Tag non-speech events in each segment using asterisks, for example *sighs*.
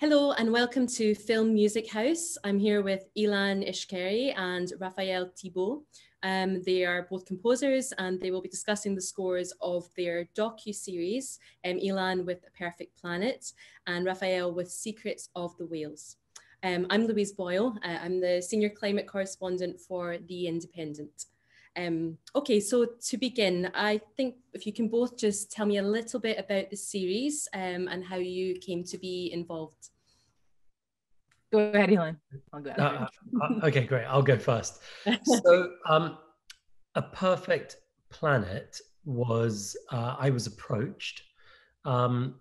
Hello and welcome to Film Music House. I'm here with Ilan Eshkeri and Raphaelle Thibaut. Um, they are both composers and they will be discussing the scores of their docu-series, um, Ilan with A Perfect Planet and Raphaelle with Secrets of the Whales. Um, I'm Louise Boyle. Uh, I'm the Senior Climate Correspondent for The Independent. Um, okay, so to begin, I think if you can both just tell me a little bit about the series um, and how you came to be involved. Go ahead, Ilan. I'll go. Uh, uh, okay, great. I'll go first. *laughs* so, um, a perfect planet was uh, I was approached, um,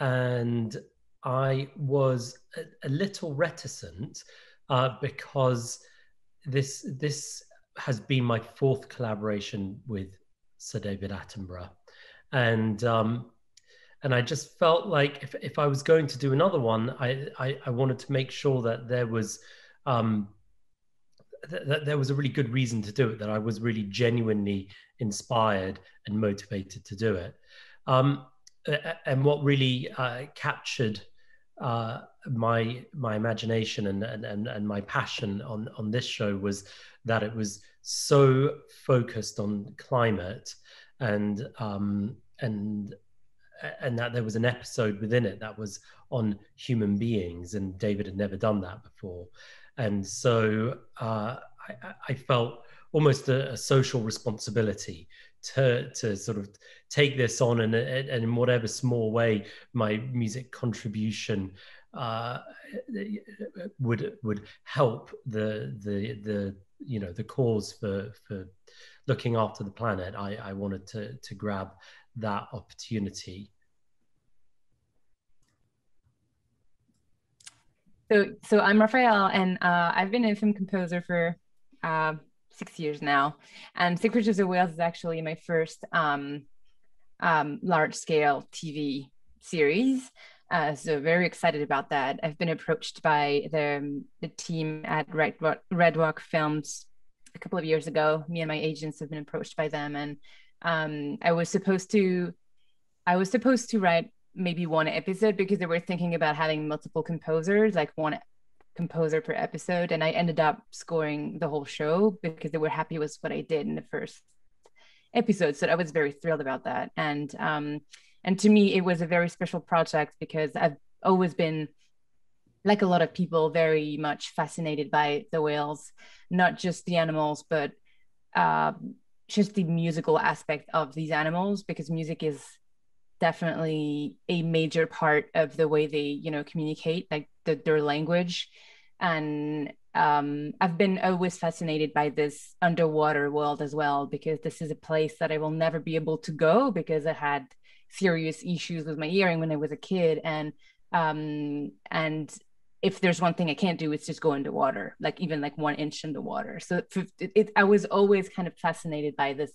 and I was a, a little reticent uh, because this this has been my fourth collaboration with Sir David Attenborough, and um, and I just felt like if if I was going to do another one, I I, I wanted to make sure that there was. Um, that there was a really good reason to do it that i was really genuinely inspired and motivated to do it um, and what really uh, captured uh, my my imagination and, and and my passion on on this show was that it was so focused on climate and um, and and that there was an episode within it that was on human beings and david had never done that before and so uh, I, I, felt almost a, a, social responsibility to to sort of take this on and, and in whatever small way my music contribution uh, would would help the the the you know the cause for for looking after the planet. I, I wanted to to grab that opportunity. So so I'm Raphaelle, and uh, I've been a film composer for uh, six years now, and Secrets of the Whales is actually my first um, um, large scale TV series. Uh, so very excited about that. I've been approached by the, the team at Red Rock, Red Rock Films a couple of years ago. Me and my agents have been approached by them, and um, I was supposed to, I was supposed to write maybe one episode because they were thinking about having multiple composers, like one composer per episode, and I ended up scoring the whole show because they were happy with what I did in the first episode. So I was very thrilled about that, and um, and to me it was a very special project because i've always been like a lot of people very much fascinated by the whales not just the animals but uh, just the musical aspect of these animals because music is definitely a major part of the way they you know communicate like the, their language and um, I've been always fascinated by this underwater world as well because this is a place that I will never be able to go because I had serious issues with my hearing when I was a kid, and um, and if there's one thing I can't do, it's just go underwater, like even like one inch underwater. So it, it, I was always kind of fascinated by this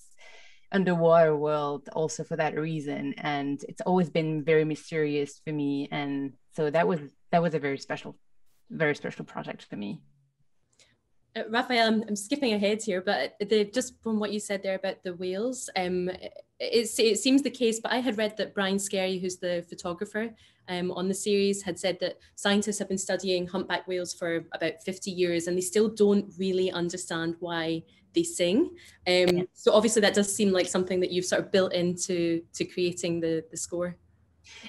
underwater world also for that reason and it's always been very mysterious for me and so that was that was a very special very special project for me. Uh, Raphaelle, I'm, I'm, skipping ahead here, but the, just from what you said there about the whales, um, it, it seems the case, but I had read that Brian Skerry, who's the photographer um, on the series, had said that scientists have been studying humpback whales for about 50 years and they still don't really understand why they sing. Um, so obviously that does seem like something that you've sort of built into to creating the, the score.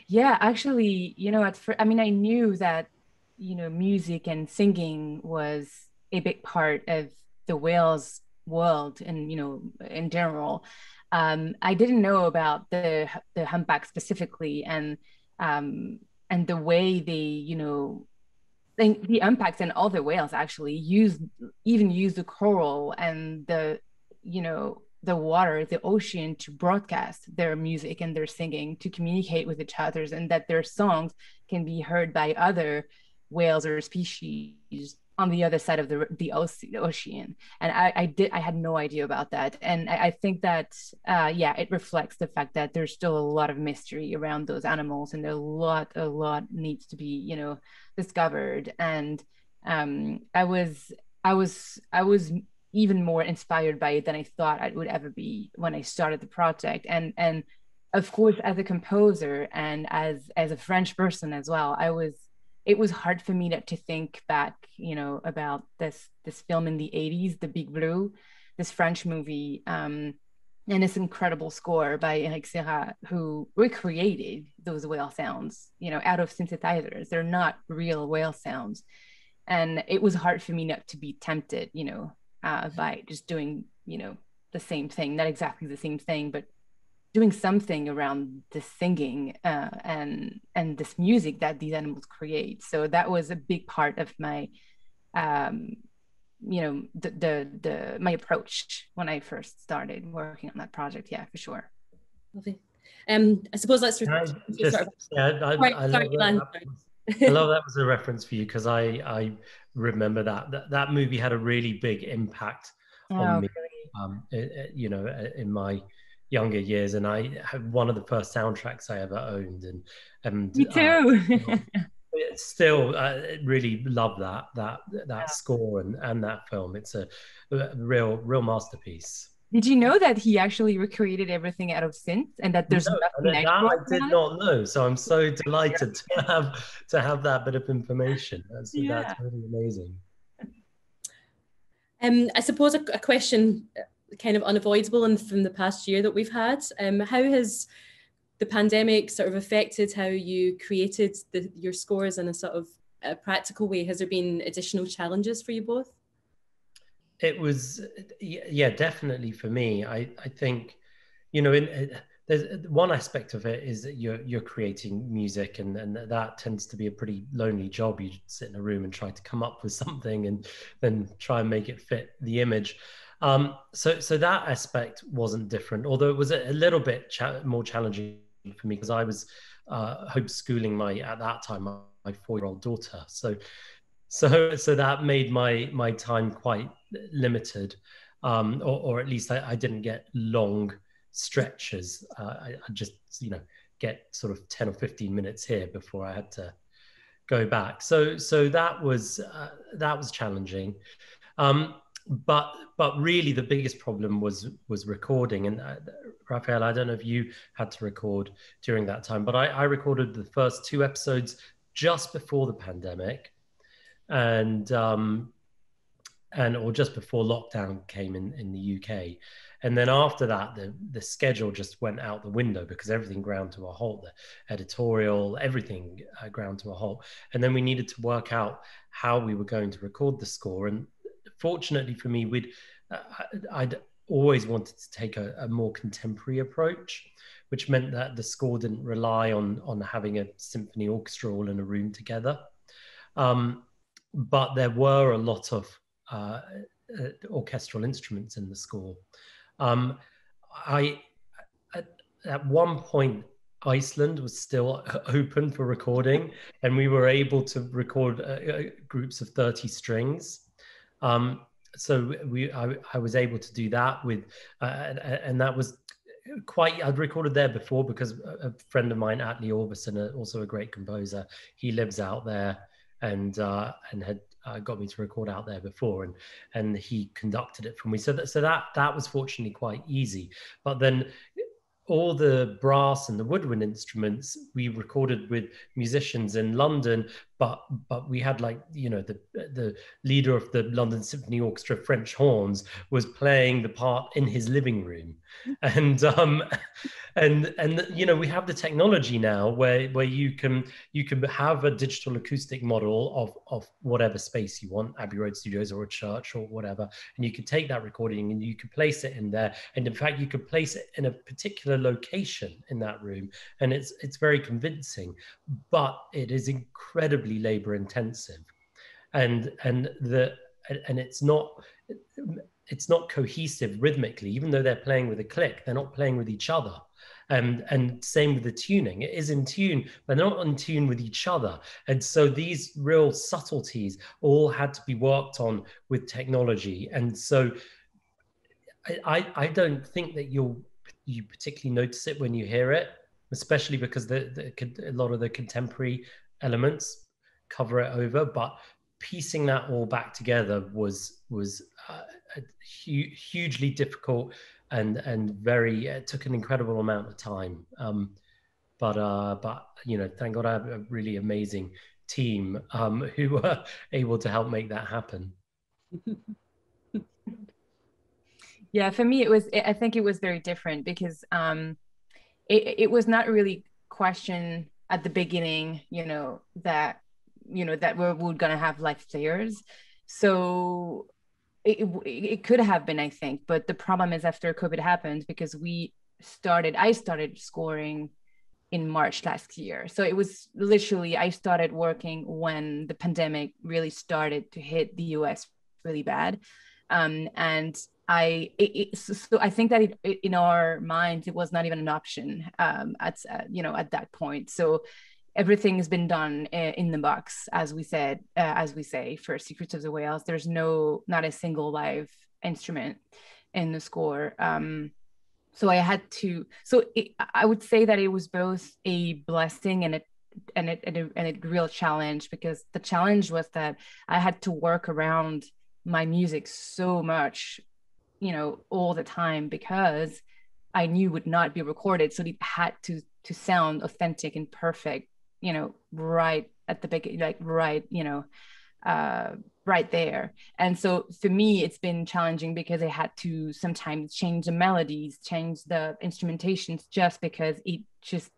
Yeah, actually, you know, at first, I mean, I knew that, you know, music and singing was a big part of the whales world and you know in general um, i didn't know about the the humpback specifically and um, and the way they you know think the impacts and all the whales actually. Use even use the coral and the you know the water the ocean to broadcast their music and their singing to communicate with each other and that their songs can be heard by other whales or species on the other side of the the ocean. And i i did i had no idea about that. And i, I think that uh, yeah it reflects the fact that there's still a lot of mystery around those animals and a lot a lot needs to be you know discovered and um i was i was i was even more inspired by it than i thought i would ever be when i started the project. And and of course as a composer and as as a french person as well i was it was hard for me to, to think back, you know, about this this film in the 80s, The Big Blue, this French movie, um, and this incredible score by Eric Serra, who recreated those whale sounds, you know, out of synthesizers. They're not real whale sounds. And it was hard for me not to be tempted, you know, uh, by just doing, you know, the same thing, not exactly the same thing, but doing something around the singing uh, and and this music that these animals create. So that was a big part of my, um, you know, the, the the my approach when I first started working on that project. Yeah, for sure. Lovely. Um, I suppose let's just, sort of... yeah, I, sorry, I, love that. I love that was a reference for you because I I remember that. that that movie had a really big impact oh, on me. Um, it, it, you know, in my younger years, and I had one of the first soundtracks I ever owned, and and me uh, too. Uh, *laughs* still, I really love that that that yeah. score and and that film. It's a, a real real masterpiece. Did you know that he actually recreated everything out of synth and that there's no, nothing that I did not know. So I'm so delighted to have to have that bit of information. That's yeah. that's really amazing. Um, I suppose a, a question kind of unavoidable and from the past year that we've had. Um, how has the pandemic sort of affected how you created the, your scores in a sort of a practical way? Has there been additional challenges for you both? It was, yeah, definitely for me. I, I think, you know, in, there's one aspect of it is that you're you're creating music and and that tends to be a pretty lonely job you sit in a room and try to come up with something and then try and make it fit the image um, so, so that aspect wasn't different, although it was a, a little bit cha- more challenging for me because I was uh, homeschooling my at that time my, my four-year-old daughter. So, so, so that made my my time quite limited, um, or, or at least I, I didn't get long stretches. Uh, I, I just, you know, get sort of ten or fifteen minutes here before I had to go back. So, so that was uh, that was challenging. Um, but but really the biggest problem was was recording. And uh, raphaelle i don't know if you had to record during that time but I, I recorded the first two episodes just before the pandemic. And um and or just before lockdown came in in the uk and then after that the the schedule just went out the window because everything ground to a halt the editorial everything uh, ground to a halt. And then we needed to work out how we were going to record the score. And fortunately for me, we'd uh, I'd always wanted to take a, a, more contemporary approach, which meant that the score didn't rely on on having a symphony orchestra all in a room together. Um, but there were a lot of uh, uh, orchestral instruments in the score. Um, I at, at one point Iceland was still *laughs* open for recording, and we were able to record uh, uh groups of 30 strings. Um, so we, I, I, was able to do that with, uh, and, that was quite. I'd recorded there before because a friend of mine, Atli Örvarsson, also a great composer, he lives out there, and uh, and had uh, got me to record out there before, and and he conducted it for me. So that so that that was fortunately quite easy. But then all the brass and the woodwind instruments we recorded with musicians in London, but but we had like you know the the leader of the London Symphony Orchestra French horns was playing the part in his living room, *laughs* and um, and and you know we have the technology now where where you can you can have a digital acoustic model of of whatever space you want abbey road studios or a church or whatever and you can take that recording and you can place it in there. And in fact you could place it in a particular location in that room and it's it's very convincing but it is incredibly labor intensive. And and the and it's not it's not cohesive rhythmically. Even though they're playing with a click they're not playing with each other. And and same with the tuning. It is in tune but they're not in tune with each other. And so these real subtleties all had to be worked on with technology. And so i i don't think that you'll you particularly notice it when you hear it especially because the, the a lot of the contemporary elements cover it over but piecing that all back together was was uh, hu- hugely difficult and and very it took an incredible amount of time. Um, but uh, but you know, thank God I have a really amazing team um, *laughs* who were able to help make that happen. *laughs* yeah, for me, it was. I think it was very different because um, it it was not really question at the beginning, you know, that you know that we're, we're gonna have live players. So it, it could have been, I think, but the problem is after COVID happened because we started, I started scoring in March last year. So it was literally, I started working when the pandemic really started to hit the US really bad. Um, and I, it, it, so I think that it, in our minds, it was not even an option um, at, uh, you know, at that point. So everything has been done uh, in the box, as we said, uh, as we say for Secrets of the Whales. There's no, not a single live instrument in the score. Um, so I had to. So it, I would say that it was both a blessing and a and it and a, and a real challenge because the challenge was that I had to work around my music so much, you know, all the time because I knew would not be recorded. So it had to to sound authentic and perfect, you know, right at the beginning, like right, you know, uh, right there. And so for me, it's been challenging because I had to sometimes change the melodies, change the instrumentations, just because it just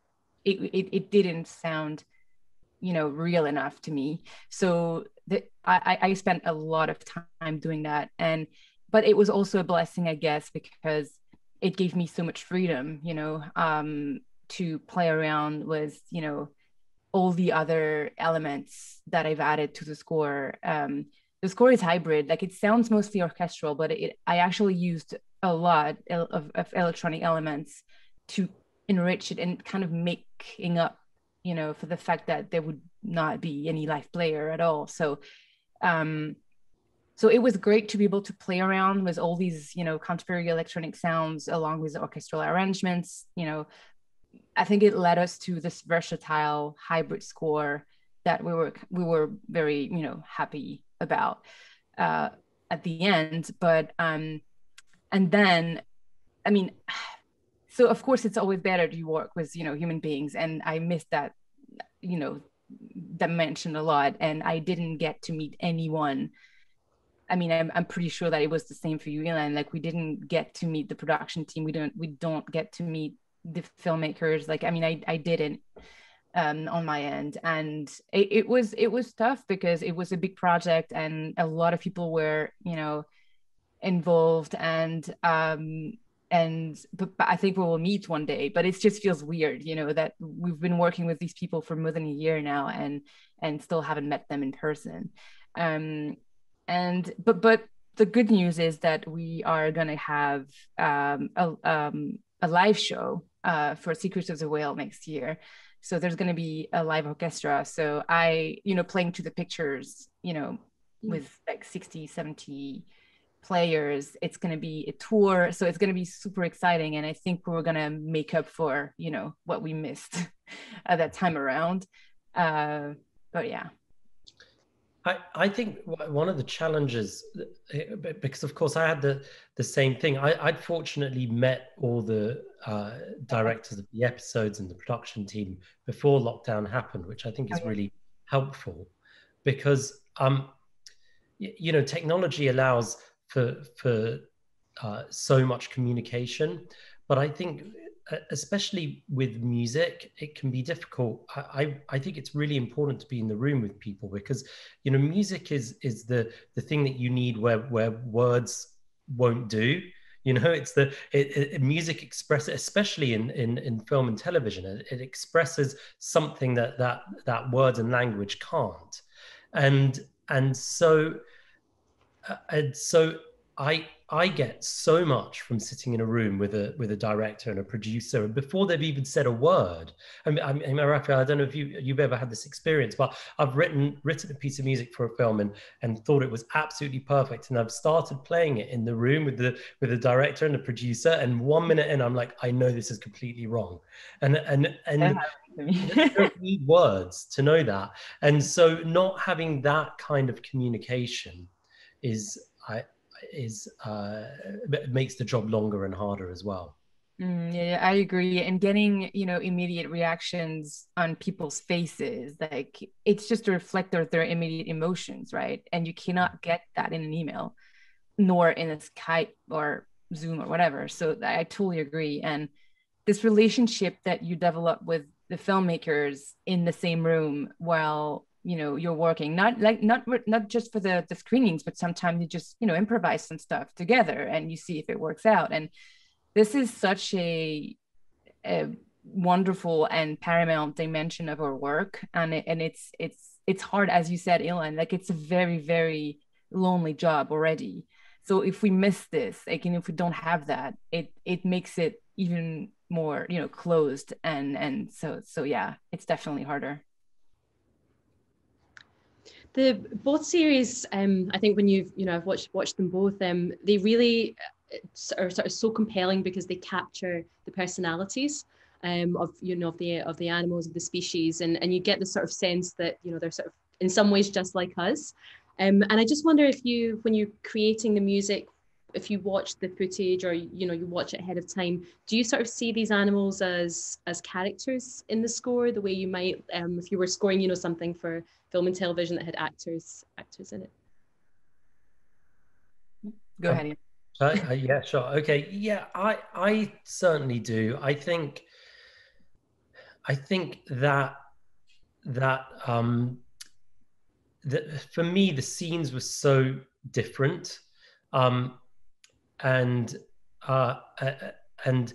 it it, it didn't sound, you know, real enough to me. So the, I I spent a lot of time doing that, and but it was also a blessing, I guess, because it gave me so much freedom, you know, um, to play around with, you know all the other elements that I've added to the score. Um, the score is hybrid, like it sounds mostly orchestral, but it, I actually used a lot of, of electronic elements to enrich it and kind of making up, you know, for the fact that there would not be any live player at all. So, um, so it was great to be able to play around with all these, you know, contemporary electronic sounds along with orchestral arrangements, you know, I think it led us to this versatile hybrid score that we were we were very you know happy about uh, at the end. But um, and then, I mean, *sighs* so of course it's always better to work with you know human beings, and I missed that you know dimension a lot, and I didn't get to meet anyone. I mean, I'm, I'm pretty sure that it was the same for you, Ilan. Like we didn't get to meet the production team. We don't we don't get to meet the filmmakers like i mean i i didn't um, on my end. And it, it, was it was tough because it was a big project and a lot of people were you know involved and um and but, but i think we will meet one day but it just feels weird you know that we've been working with these people for more than a year now and and still haven't met them in person. Um and but but the good news is that we are going to have um, a, um, a live show uh, for Secrets of the Whale next year. So there's going to be a live orchestra. So I, you know, playing to the pictures, you know, mm. with like 60, 70 players. It's going to be a tour. So it's going to be super exciting. And I think we're going to make up for, you know, what we missed *laughs* at that time around. Uh, but yeah. I, I think one of the challenges, eh, because of course I had the, the same thing. I, I'd fortunately met all the uh, directors of the episodes and the production team before lockdown happened, which I think is really helpful because, um, y- you know, technology allows for, for uh, so much communication. But I think especially with music, it can be difficult. I, I think it's really important to be in the room with people because you know music is is the the thing that you need where where words won't do. You know, it's the it, it, music expresses, especially in, in in film and television, it, it expresses something that that that words and language can't, and and so uh, and so I I get so much from sitting in a room with a with a director and a producer, and before they've even said a word. I mean, I mean, Raphaelle, I don't know if you you've ever had this experience, but I've written written a piece of music for a film and and thought it was absolutely perfect, and I've started playing it in the room with the with the director and the producer, and one minute in, I'm like, I know this is completely wrong, and and and. don't need words to know that and so not having that kind of communication is I, is uh, makes the job longer and harder as well. Mm, yeah, I agree. And getting, you know, immediate reactions on people's faces, like it's just a reflector of their immediate emotions, right? And you cannot get that in an email, nor in a Skype or Zoom or whatever. So I totally agree. And this relationship that you develop with the filmmakers in the same room while you know you're working not like not not just for the the screenings but sometimes you just you know improvise some stuff together and you see if it works out. And this is such a, a wonderful and paramount dimension of our work. And it, and it's it's it's hard as you said Ilan like it's a very very lonely job already. So if we miss this like and if we don't have that it it makes it even more you know closed and and so so yeah it's definitely harder the both series um i think when you've you know i've watched watched them both um they really uh, are sort of so compelling because they capture the personalities um of you know of the of the animals of the species and and you get the sort of sense that you know they're sort of in some ways just like us. Um and i just wonder if you when you're creating the music if you watch the footage or you know you watch it ahead of time do you sort of see these animals as as characters in the score the way you might um, if you were scoring you know something for film and television that had actors actors in it? Go um, ahead uh, uh, yeah sure. Okay yeah i i certainly do. I think i think that that um that for me the scenes were so different. Um and uh, and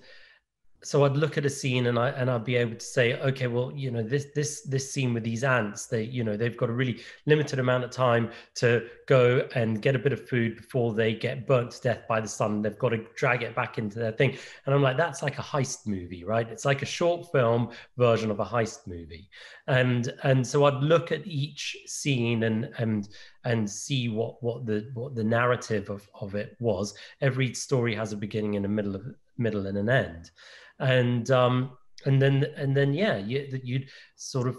so I'd look at a scene and I and I'd be able to say, okay, well, you know, this this this scene with these ants, they, you know, they've got a really limited amount of time to go and get a bit of food before they get burnt to death by the sun. They've got to drag it back into their thing. And I'm like, that's like a heist movie, right? It's like a short film version of a heist movie. And and so I'd look at each scene and and and see what what the what the narrative of, of it was. Every story has a beginning and a middle of middle and an end and um, and then and then yeah, you, you'd sort of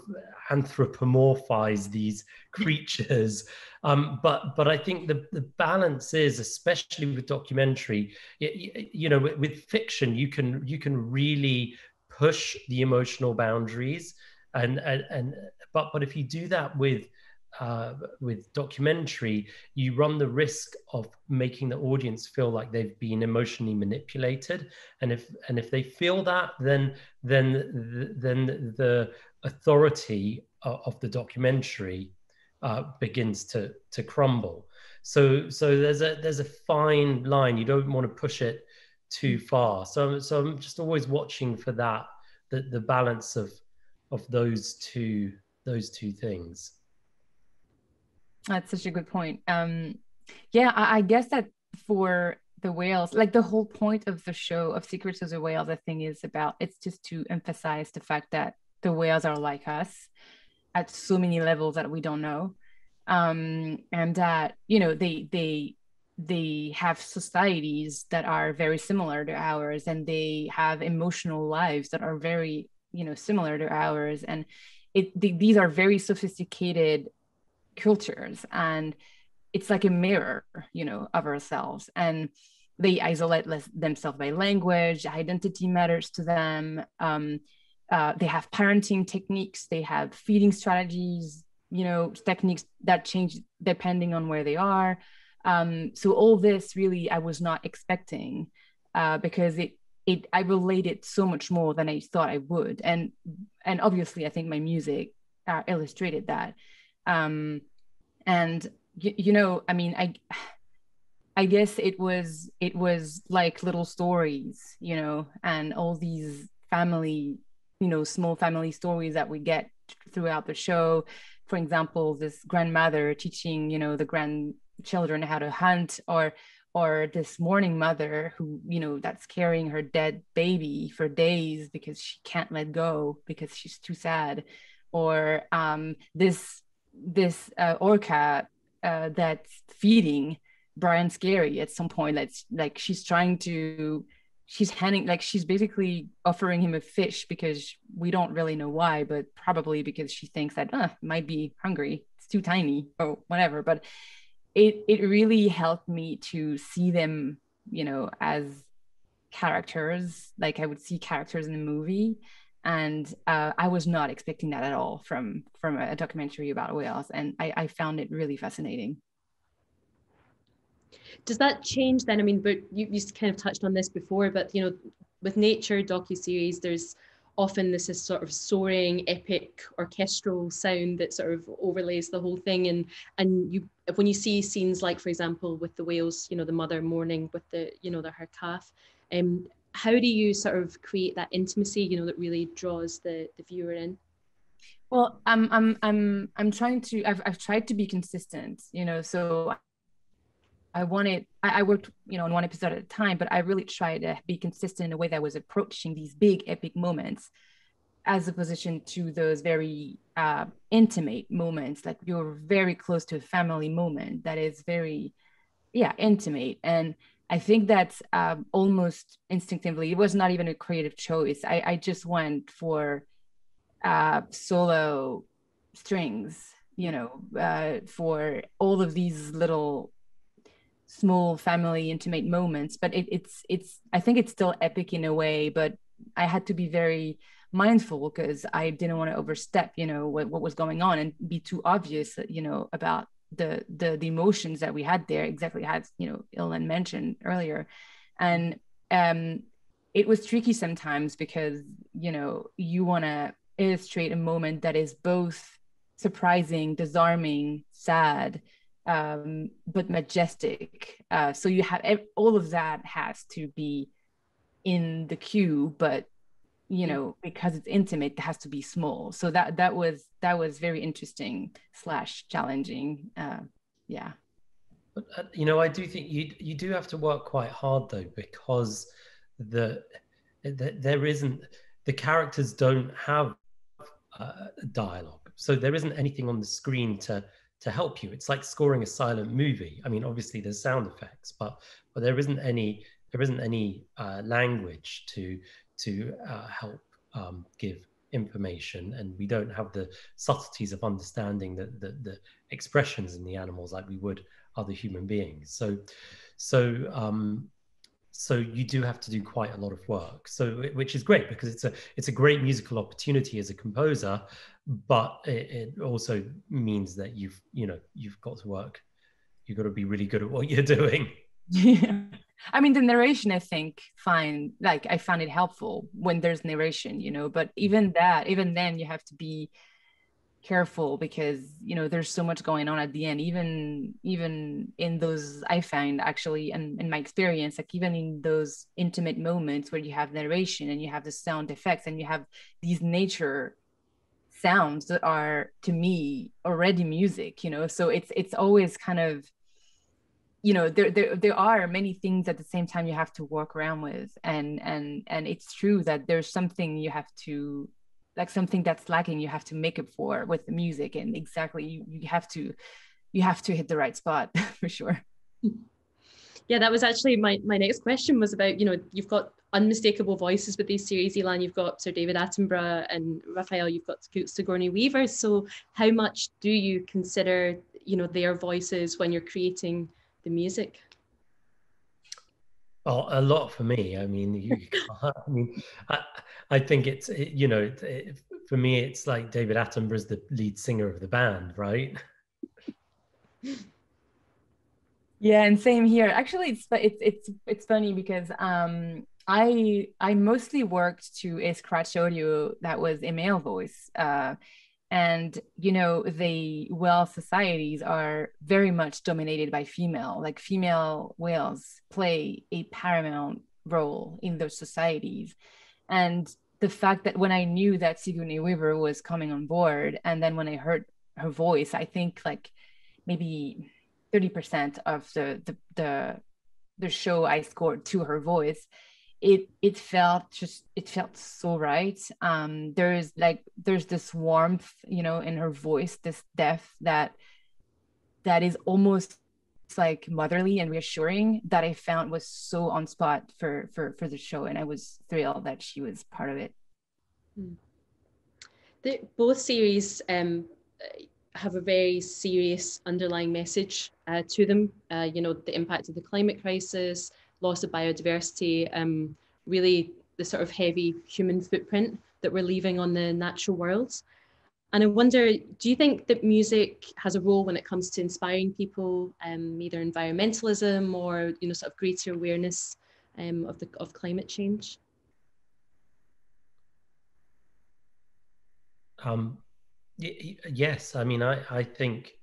anthropomorphize these creatures. Um, but but I think the the balance is, especially with documentary, you, you know, with, with fiction, you can you can really push the emotional boundaries and and, and but but if you do that with uh, with documentary, you run the risk of making the audience feel like they've been emotionally manipulated, and if and if they feel that, then then then the authority of the documentary uh, begins to to crumble. So so there's a there's a fine line. You don't want to push it too far. So so I'm just always watching for that the the balance of of those two those two things. That's such a good point. Um, yeah, I, I guess that for the whales, like the whole point of the show of Secrets of the Whale, the thing is about it's just to emphasize the fact that the whales are like us at so many levels that we don't know. Um, and that, you know, they they they have societies that are very similar to ours and they have emotional lives that are very, you know, similar to ours. And it these are very sophisticated cultures and it's like a mirror you know of ourselves. And they isolate themselves by language identity matters to them. Um, uh, they have parenting techniques they have feeding strategies you know techniques that change depending on where they are. Um, so all this really i was not expecting uh, because it it i related so much more than i thought i would. And and obviously i think my music uh, illustrated that. Um, and you, you know i mean i i guess it was it was like little stories you know and all these family you know small family stories that we get throughout the show. For example this grandmother teaching you know the grandchildren how to hunt or or this mourning mother who you know that's carrying her dead baby for days because she can't let go because she's too sad. Or um, this this uh, orca uh, that's feeding Brian Skerry at some point. That's like she's trying to, she's handing like she's basically offering him a fish because we don't really know why, but probably because she thinks that uh, might be hungry. It's too tiny or whatever. But it it really helped me to see them, you know, as characters like i would see characters in the movie and uh, i was not expecting that at all from from a documentary about whales and i, I found it really fascinating. Does that change then? I mean but you, you kind of touched on this before but you know with nature docu-series there's often this is sort of soaring epic orchestral sound that sort of overlays the whole thing. And and you when you see scenes like for example with the whales you know the mother mourning with the you know the her calf um how do you sort of create that intimacy you know that really draws the the viewer in well i'm i'm i'm i'm trying to i've, I've tried to be consistent you know so I wanted, I, I, worked, you know, on one episode at a time, but I really tried to be consistent in a way that was approaching these big epic moments as opposition to those very uh, intimate moments. Like you're very close to a family moment that is very, yeah, intimate. And I think that's um, almost instinctively, it was not even a creative choice. I, I just went for uh, solo strings, you know, uh, for all of these little small family intimate moments but it, it's it's i think it's still epic in a way but i had to be very mindful because i didn't want to overstep you know what, what was going on and be too obvious you know about the, the the emotions that we had there exactly as you know ilan mentioned earlier and um it was tricky sometimes because you know you want to illustrate a moment that is both surprising disarming sad um, but majestic. Uh, so you have all of that has to be in the queue, but you know because it's intimate, it has to be small. So that that was that was very interesting slash challenging. Uh, yeah. But, uh, you know, I do think you you do have to work quite hard though because the, the there isn't the characters don't have uh, dialogue, so there isn't anything on the screen to to help you. It's like scoring a silent movie. I mean, obviously there's sound effects, but but there isn't any there isn't any uh, language to to uh, help um, give information, and we don't have the subtleties of understanding the, the, the expressions in the animals like we would other human beings. So so um, so you do have to do quite a lot of work. So which is great because it's a it's a great musical opportunity as a composer but it, it, also means that you've you know you've got to work. You've got to be really good at what you're *laughs* doing. Yeah i mean the narration i think fine like i found it helpful when there's narration you know but even mm-hmm. that even then you have to be careful because you know there's so much going on at the end even even in those i find actually and in my experience like even in those intimate moments where you have narration and you have the sound effects and you have these nature sounds that are to me already music you know? So it's it's always kind of you know there, there there are many things at the same time you have to work around with and and and it's true that there's something you have to like something that's lacking you have to make it for with the music and exactly you, you have to you have to hit the right spot *laughs* for sure. Yeah that was actually my my next question was about you know you've got unmistakable voices with these series Ilan you've got Sir David Attenborough and Raphaelle you've got Sigourney Weaver. So how much do you consider you know their voices when you're creating the music Oh, a lot for me. I mean, you, *laughs* I mean, I, I think it's it, you know, it, it, for me, it's like David Attenborough is the lead singer of the band, right? Yeah, and same here. Actually, it's it's it's it's funny because um, I I mostly worked to a scratch audio that was a male voice. Uh, and you know the whale societies are very much dominated by female like female whales play a paramount role in those societies. And the fact that when i knew that sigourney weaver was coming on board and then when i heard her voice i think like maybe 30% of the the the, the show i scored to her voice it it felt just it felt so right um there's like there's this warmth you know in her voice this depth that that is almost like motherly and reassuring that i found was so on spot for for for the show and i was thrilled that she was part of it hmm. the, both series um have a very serious underlying message uh, to them uh, you know the impact of the climate crisis loss of biodiversity, um, really the sort of heavy human footprint that we're leaving on the natural world. And I wonder, do you think that music has a role when it comes to inspiring people, um, either environmentalism or you know, sort of greater awareness um, of the of climate change? Um, yes, I mean, I, I think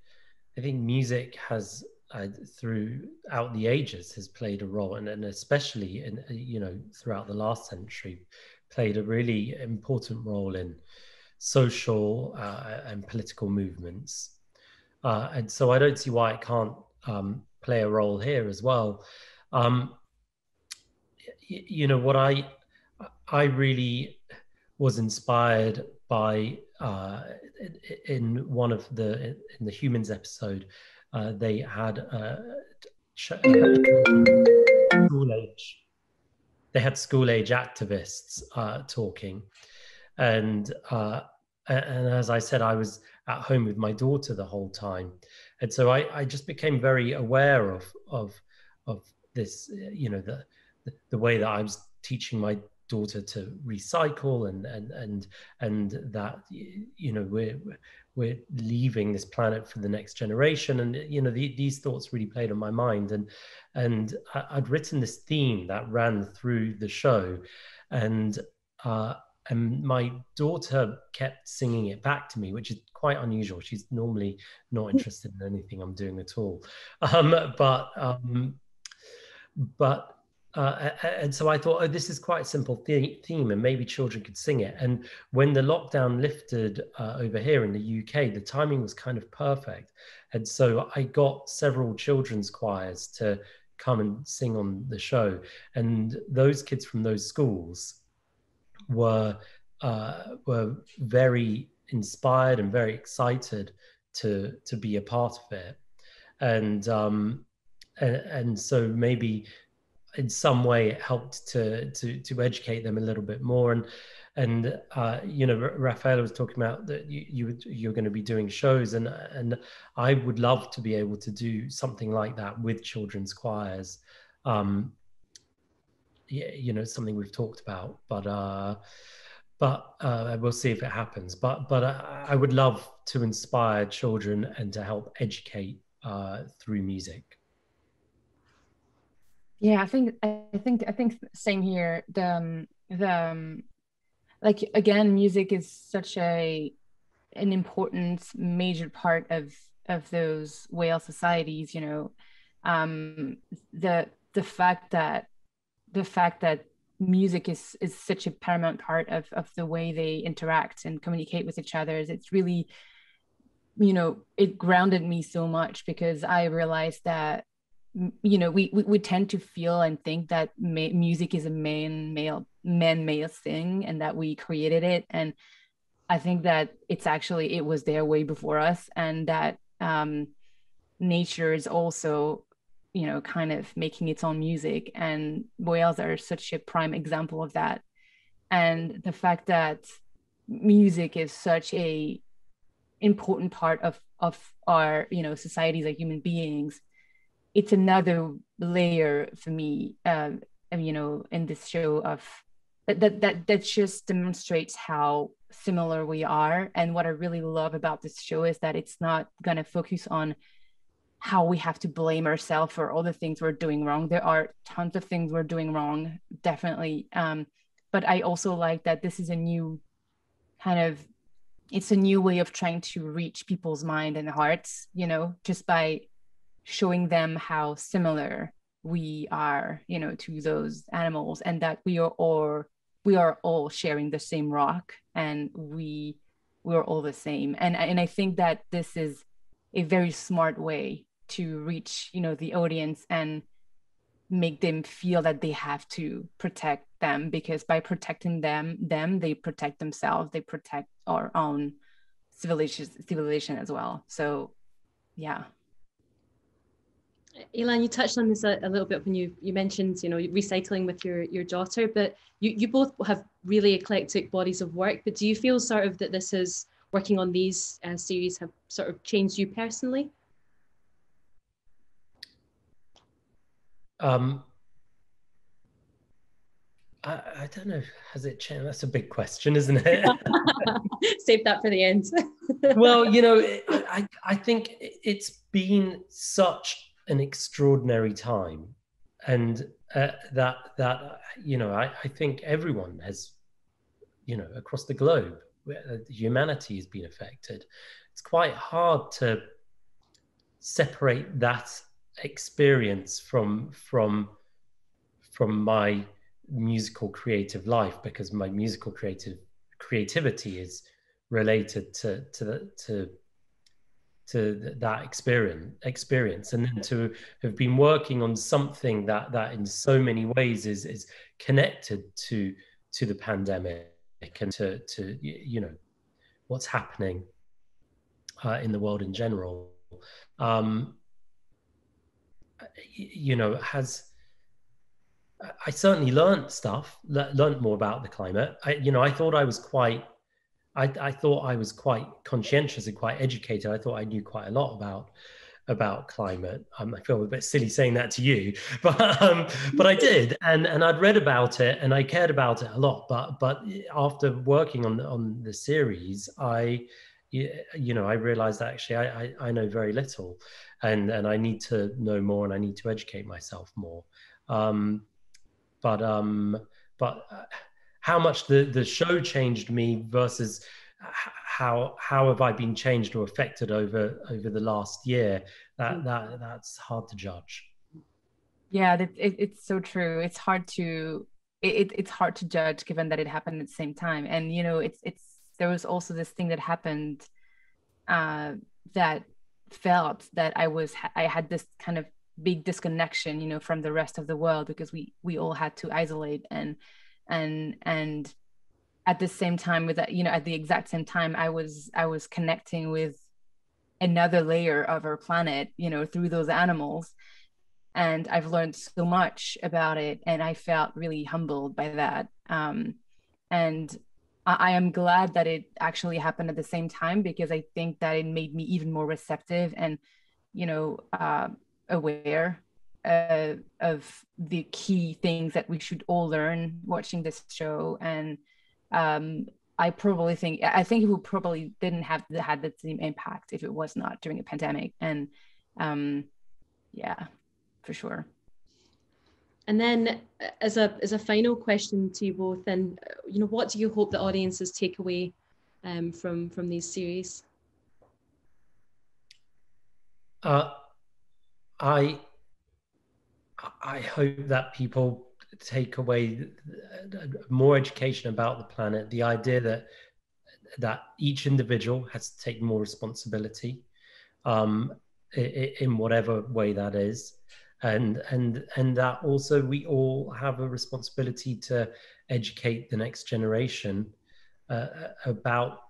I think music has uh, throughout the ages has played a role, and, and especially in you know throughout the last century, played a really important role in social uh, and political movements. Uh, and so I don't see why it can't um, play a role here as well. Um, y- you know what I I really was inspired by uh, in one of the in the humans episode. Uh, they had uh, school age. They had school age activists uh, talking, and uh, and as I said, I was at home with my daughter the whole time, and so I, I just became very aware of of of this, you know, the the way that I was teaching my daughter to recycle and and and and that you know we're we're leaving this planet for the next generation and you know the, these thoughts really played on my mind and and I, would written this theme that ran through the show and uh, and my daughter kept singing it back to me, which is quite unusual. She's normally not interested in anything I'm doing at all. *laughs* Um, but um, but uh, and so I thought, oh, this is quite a simple theme, and maybe children could sing it. And when the lockdown lifted uh, over here in the UK, the timing was kind of perfect. And so I got several children's choirs to come and sing on the show. And those kids from those schools were uh, were very inspired and very excited to to be a part of it, and um, and, and so maybe in some way it helped to to to educate them a little bit more. And and uh, you know Raphaelle was talking about that you, you you're going to be doing shows and and I would love to be able to do something like that with children's choirs. Um, you know something we've talked about but uh but uh, we'll see if it happens. But but I, I would love to inspire children and to help educate uh, through music yeah i think i think i think same here the um, the um, like again music is such a an important major part of of those whale societies you know um the the fact that the fact that music is is such a paramount part of of the way they interact and communicate with each other is. it's really you know it grounded me so much because i realized that you know we, we, we tend to feel and think that ma- music is a man male man male thing and that we created it. And i think that it's actually it was there way before us and that um nature is also you know kind of making its own music. And whales are such a prime example of that. And the fact that music is such a important part of of our you know societies like human beings it's another layer for me um you know in this show of that that that, that just demonstrates how similar we are and what i really love about this show is that it's not going to focus on how we have to blame ourselves for all the things we're doing wrong. There are tons of things we're doing wrong, definitely. Um, but I also like that this is a new kind of it's a new way of trying to reach people's mind and hearts, you know, just by showing them how similar we are, you know, to those animals and that we are all we are all sharing the same rock and we we're all the same. And and I think that this is a very smart way to reach you know the audience and make them feel that they have to protect them because by protecting them them they protect themselves they protect our own civilization civilization as well so yeah Ilan, you touched on this a, a, little bit when you you mentioned you know recycling with your your daughter, but you you both have really eclectic bodies of work. But do you feel sort of that this is working on these uh, series have sort of changed you personally? Um, I, I, don't know. Has it changed? That's a big question, isn't it? *laughs* Save that for the end. *laughs* well, you know, I, I think it's been such an extraordinary time, and uh, that that you know, I, I think everyone has, you know, across the globe, uh, humanity has been affected. It's quite hard to separate that experience from from from my musical creative life because my musical creative creativity is related to to the, to to that experience experience and then to have been working on something that that in so many ways is is connected to to the pandemic and to to you know what's happening uh, in the world in general um you know has I certainly learned stuff, learned more about the climate. I, you know, I thought I was quite, I, I thought I was quite conscientious and quite educated. I thought I knew quite a lot about about climate. Um, I feel a bit silly saying that to you, *laughs* but um, but I *laughs* did, and and I'd read about it and I cared about it a lot. But but after working on on the series, I you know I realized that actually I, I, I know very little, and and I need to know more and I need to educate myself more. Um, but um, but uh, how much the the show changed me versus how how have I been changed or affected over over the last year? That mm. that that's hard to judge. Yeah, it, it's so true. It's hard to it, it's hard to judge given that it happened at the same time. And you know, it's it's there was also this thing that happened uh, that felt that I was I had this kind of big disconnection you know from the rest of the world because we we all had to isolate and and and at the same time with you know at the exact same time i was i was connecting with another layer of our planet you know through those animals. And i've learned so much about it and i felt really humbled by that. Um, and I, I am glad that it actually happened at the same time because i think that it made me even more receptive and you know uh, aware uh, of the key things that we should all learn watching this show. And um, i probably think i think it would probably didn't have had the same impact if it was not during a pandemic. And um, yeah for sure. And then as a as a final question to you both and you know what do you hope the audiences take away um, from from these series? Uh, I I hope that people take away more education about the planet. The idea that that each individual has to take more responsibility um, in whatever way that is, and and and that also we all have a responsibility to educate the next generation uh, about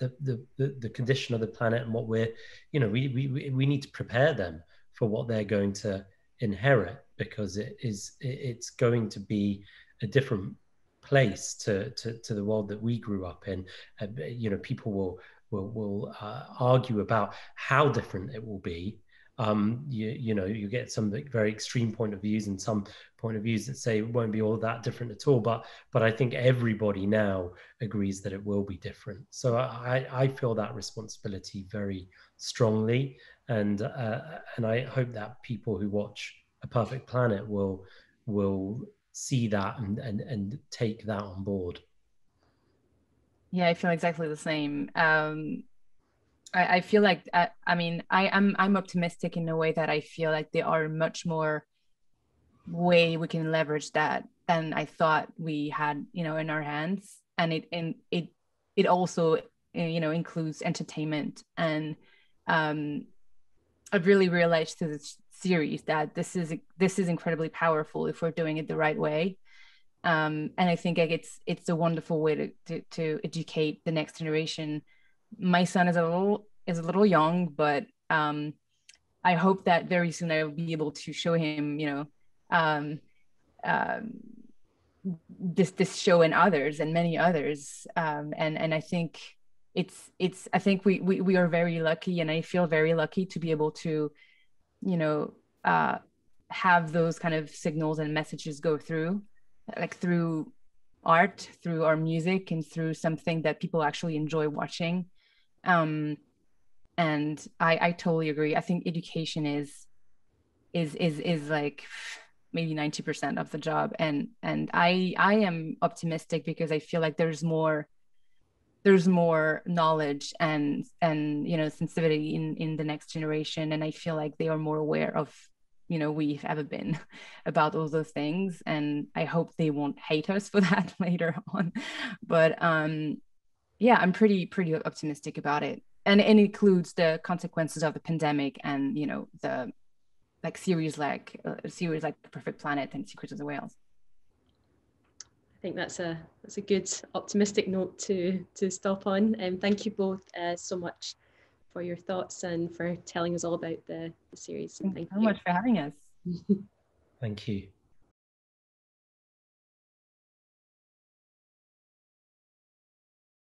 the, the the condition of the planet and what we're you know we we we need to prepare them for what they're going to inherit because it is it's going to be a different place to, to, to the world that we grew up in. Uh, you know, people will will, will uh, argue about how different it will be. Um, you, you know, you get some very extreme point of views and some point of views that say it won't be all that different at all. But but I think everybody now agrees that it will be different. So I, I feel that responsibility very strongly and uh, and I hope that people who watch A Perfect Planet will will see that and and and take that on board. Yeah, I feel exactly the same. Um, I, I feel like I, uh, I mean I am I'm, I'm optimistic in a way that I feel like there are much more way we can leverage that than I thought we had you know in our hands, and it and it it also you know includes entertainment and um I've really realized through this series that this is this is incredibly powerful if we're doing it the right way. Um, and I think like it's it's a wonderful way to, to to educate the next generation. My son is a little is a little young, but um, I hope that very soon I will be able to show him, you know, um, um, this this show and others and many others. Um, and and I think it's it's i think we, we we are very lucky and i feel very lucky to be able to you know uh have those kind of signals and messages go through like through art through our music and through something that people actually enjoy watching. Um and i i totally agree. I think education is is is is like maybe 90% of the job. And and i i am optimistic because i feel like there's more there's more knowledge and and you know sensitivity in in the next generation. And i feel like they are more aware of you know we've ever been *laughs* about all those things. And i hope they won't hate us *laughs* for that *laughs* later on. But um yeah i'm pretty pretty optimistic about it. And it includes the consequences of the pandemic and you know the like series like uh, series like the perfect planet and secrets of the whales think that's a that's a good optimistic note to to stop on. And um, thank you both uh, so much for your thoughts and for telling us all about the, the series. Thank you so much for having us. *laughs* Thank you.